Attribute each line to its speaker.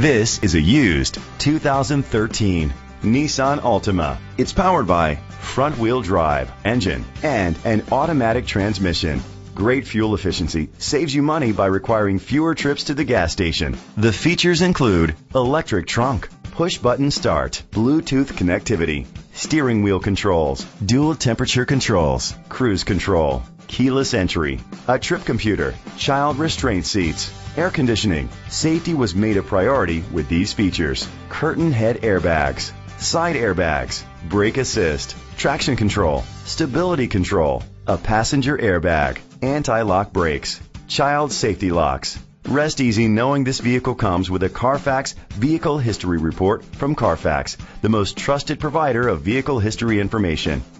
Speaker 1: This is a used 2013 Nissan Altima. It's powered by front wheel drive engine and an automatic transmission. Great fuel efficiency saves you money by requiring fewer trips to the gas station. The features include electric trunk, push button start, Bluetooth connectivity, steering wheel controls, dual temperature controls, cruise control, keyless entry, a trip computer, child restraint seats, air conditioning. Safety was made a priority with these features. Curtain head airbags, side airbags, brake assist, traction control, stability control, a passenger airbag, anti-lock brakes, child safety locks. Rest easy knowing this vehicle comes with a Carfax Vehicle History Report from Carfax, the most trusted provider of vehicle history information.